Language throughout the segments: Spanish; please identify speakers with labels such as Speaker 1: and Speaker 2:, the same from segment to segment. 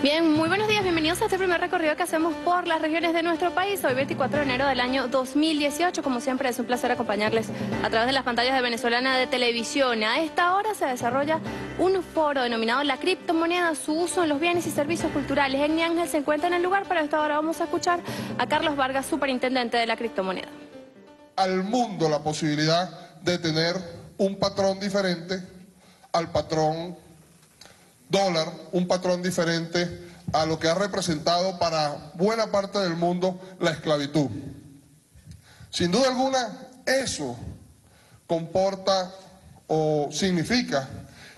Speaker 1: Bien, muy buenos días, bienvenidos a este primer recorrido que hacemos por las regiones de nuestro país. Hoy 24 de enero del año 2018, como siempre es un placer acompañarles a través de las pantallas de Venezolana de Televisión. A esta hora se desarrolla un foro denominado La criptomoneda, su uso en los bienes y servicios culturales. En Ángel se encuentra en el lugar, pero a esta hora vamos a escuchar a Carlos Vargas, superintendente de la criptomoneda.
Speaker 2: Al mundo la posibilidad de tener un patrón diferente al patrón dólar, un patrón diferente a lo que ha representado para buena parte del mundo la esclavitud. Sin duda alguna, eso comporta o significa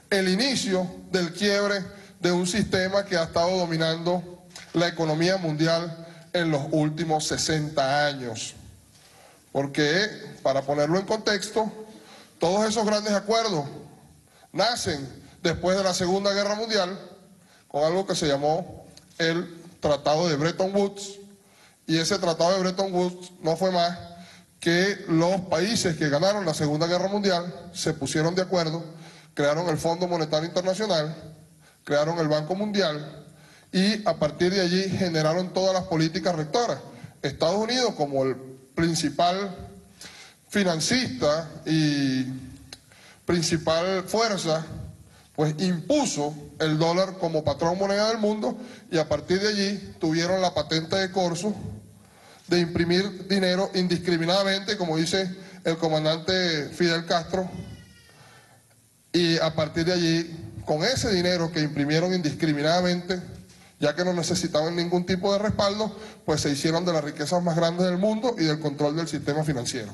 Speaker 2: el inicio del quiebre de un sistema que ha estado dominando la economía mundial en los últimos 60 años. Porque, para ponerlo en contexto, todos esos grandes acuerdos nacen después de la Segunda Guerra Mundial con algo que se llamó el Tratado de Bretton Woods. Y ese Tratado de Bretton Woods no fue más que los países que ganaron la Segunda Guerra Mundial se pusieron de acuerdo, crearon el Fondo Monetario Internacional, crearon el Banco Mundial y a partir de allí generaron todas las políticas rectoras. Estados Unidos como el principal financista y principal fuerza pues impuso el dólar como patrón moneda del mundo y a partir de allí tuvieron la patente de corso de imprimir dinero indiscriminadamente, como dice el comandante Fidel Castro, y a partir de allí, con ese dinero que imprimieron indiscriminadamente, ya que no necesitaban ningún tipo de respaldo, pues se hicieron de las riquezas más grandes del mundo y del control del sistema financiero.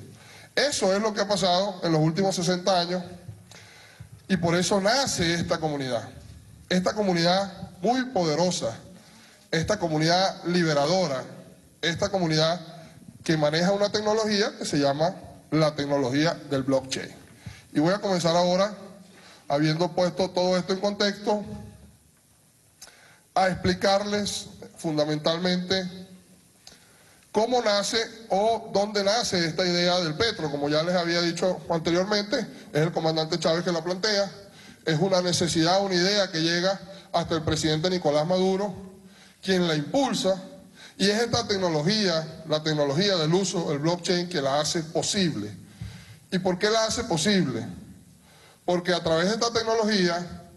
Speaker 2: Eso es lo que ha pasado en los últimos 60 años y por eso nace esta comunidad. Esta comunidad muy poderosa, esta comunidad liberadora, esta comunidad que maneja una tecnología que se llama la tecnología del blockchain. Y voy a comenzar ahora, habiendo puesto todo esto en contexto, a explicarles fundamentalmente cómo nace o dónde nace esta idea del petro. Como ya les había dicho anteriormente, es el comandante Chávez que la plantea, es una necesidad, una idea que llega hasta el presidente Nicolás Maduro, quien la impulsa, y es esta tecnología, la tecnología del uso del blockchain que la hace posible. ¿Y por qué la hace posible? Porque a través de esta tecnología,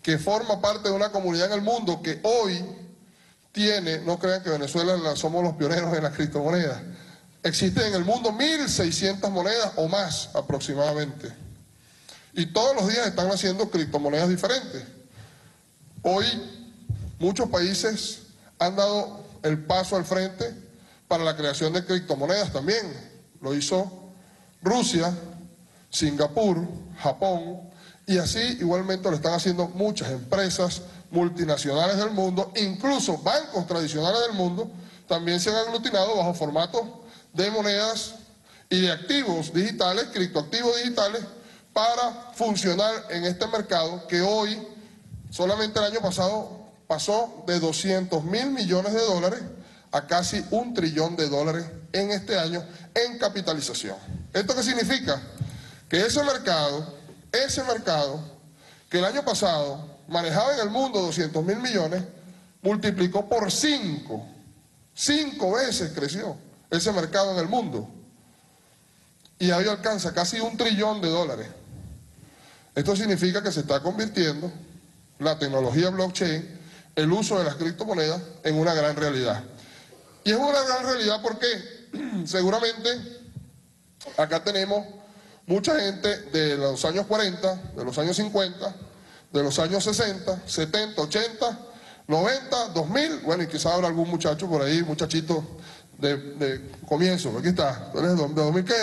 Speaker 2: que forma parte de una comunidad en el mundo que hoy tiene, no crean que Venezuela somos los pioneros en las criptomonedas, existen en el mundo 1.600 monedas o más aproximadamente. Y todos los días están haciendo criptomonedas diferentes. Hoy muchos países han dado el paso al frente para la creación de criptomonedas también. Lo hizo Rusia, Singapur, Japón, y así igualmente lo están haciendo muchas empresas multinacionales del mundo, incluso bancos tradicionales del mundo, también se han aglutinado bajo formato de monedas y de activos digitales, criptoactivos digitales, para funcionar en este mercado que hoy, solamente el año pasado, pasó de 200 mil millones de dólares a casi un trillón de dólares en este año en capitalización. ¿Esto qué significa? Que ese mercado, ese mercado, que el año pasado manejaba en el mundo 200 mil millones, multiplicó por cinco, cinco veces creció ese mercado en el mundo. Y hoy alcanza casi un trillón de dólares. Esto significa que se está convirtiendo la tecnología blockchain, el uso de las criptomonedas, en una gran realidad. Y es una gran realidad porque seguramente acá tenemos mucha gente de los años 40, de los años 50, de los años 60, 70, 80, 90, 2000, bueno, y quizá habrá algún muchacho por ahí, muchachito de, comienzo, aquí está, ¿de 2000 qué?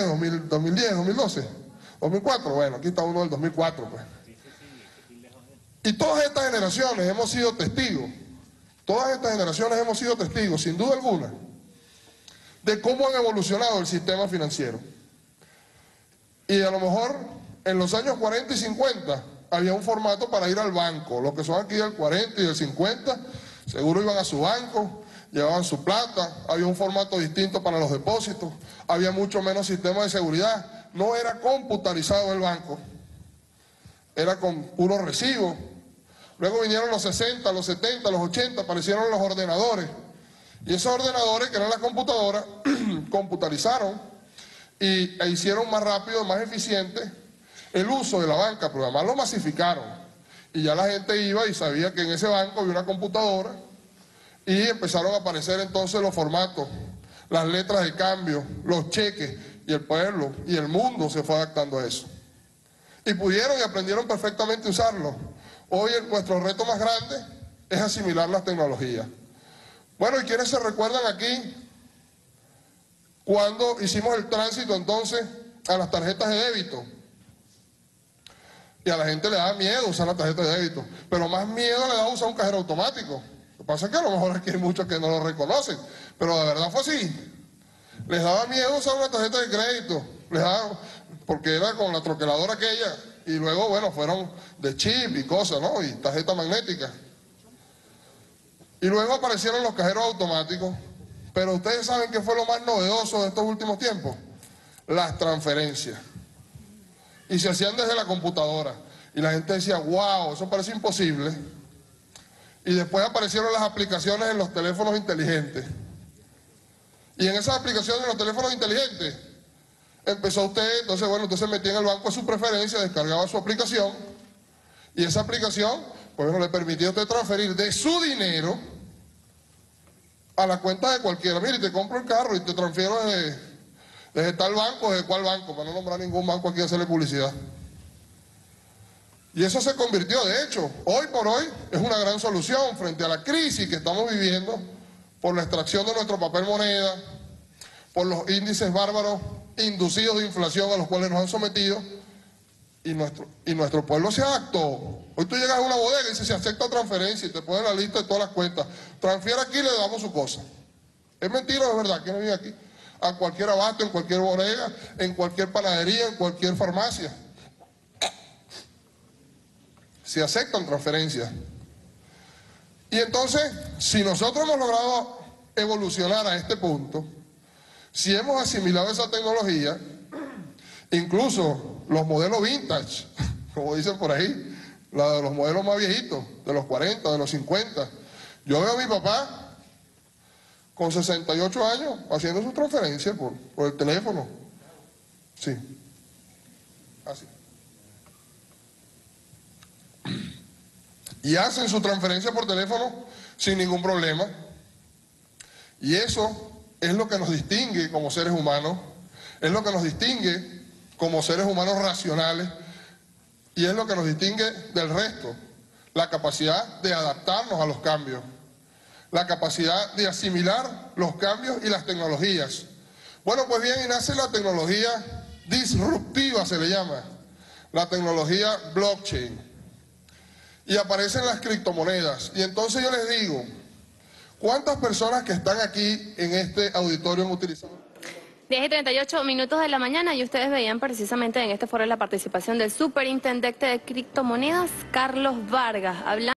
Speaker 2: 2010, 2012, 2004, bueno, aquí está uno del 2004, pues. Y todas estas generaciones hemos sido testigos, todas estas generaciones hemos sido testigos, sin duda alguna, de cómo han evolucionado el sistema financiero. Y a lo mejor en los años 40 y 50 había un formato para ir al banco. Los que son aquí del 40 y del 50, seguro iban a su banco, llevaban su plata, había un formato distinto para los depósitos, había mucho menos sistema de seguridad, no era computarizado el banco, era con puro recibo, Luego vinieron los 60, los 70, los 80, aparecieron los ordenadores. Y esos ordenadores, que eran las computadoras, computarizaron y, e hicieron más rápido, más eficiente el uso de la banca, pero además lo masificaron. Y ya la gente iba y sabía que en ese banco había una computadora y empezaron a aparecer entonces los formatos, las letras de cambio, los cheques, y el pueblo y el mundo se fue adaptando a eso. Y pudieron y aprendieron perfectamente a usarlo. Hoy nuestro reto más grande es asimilar las tecnologías. Bueno, ¿y quiénes se recuerdan aquí cuando hicimos el tránsito entonces a las tarjetas de débito? Y a la gente le da miedo usar la tarjeta de débito, pero más miedo le da usar un cajero automático. Lo que pasa es que a lo mejor aquí hay muchos que no lo reconocen, pero de verdad fue así. Les daba miedo usar una tarjeta de crédito, les daba, porque era con la troqueladora aquella, y luego, bueno, fueron de chip y cosas, ¿no? Y tarjeta magnética. Y luego aparecieron los cajeros automáticos, pero ustedes saben qué fue lo más novedoso de estos últimos tiempos, las transferencias. Y se hacían desde la computadora. Y la gente decía, wow, eso parece imposible. Y después aparecieron las aplicaciones en los teléfonos inteligentes. Y en esas aplicaciones de los teléfonos inteligentes, empezó usted, entonces bueno, usted se metía en el banco a su preferencia, descargaba su aplicación, y esa aplicación, pues bueno, le permitía a usted transferir de su dinero a la cuenta de cualquiera. Mire, te compro el carro y te transfiero desde, tal banco, desde cuál banco, para no nombrar ningún banco aquí a hacerle publicidad. Y eso se convirtió, de hecho, hoy por hoy es una gran solución frente a la crisis que estamos viviendo por la extracción de nuestro papel moneda, por los índices bárbaros inducidos de inflación a los cuales nos han sometido, y nuestro, y nuestro pueblo se adaptó. Hoy tú llegas a una bodega y dices, se acepta transferencia y te ponen la lista de todas las cuentas. Transfiere aquí y le damos su cosa. Es mentira es verdad, ¿quién vive aquí? A cualquier abasto, en cualquier bodega, en cualquier panadería, en cualquier farmacia. Se aceptan transferencias. Y entonces, si nosotros hemos logrado evolucionar a este punto, si hemos asimilado esa tecnología, incluso los modelos vintage, como dicen por ahí, los modelos más viejitos, de los 40, de los 50. Yo veo a mi papá con 68 años haciendo su transferencia por, por el teléfono. Sí. Así. y hacen su transferencia por teléfono sin ningún problema. Y eso es lo que nos distingue como seres humanos, es lo que nos distingue como seres humanos racionales y es lo que nos distingue del resto, la capacidad de adaptarnos a los cambios, la capacidad de asimilar los cambios y las tecnologías. Bueno, pues bien, y nace la tecnología disruptiva, se le llama, la tecnología blockchain y aparecen las criptomonedas. Y entonces yo les digo, ¿cuántas personas que están aquí en este auditorio han utilizado?
Speaker 1: 10 y 38 minutos de la mañana y ustedes veían precisamente en este foro la participación del superintendente de criptomonedas, Carlos Vargas, hablando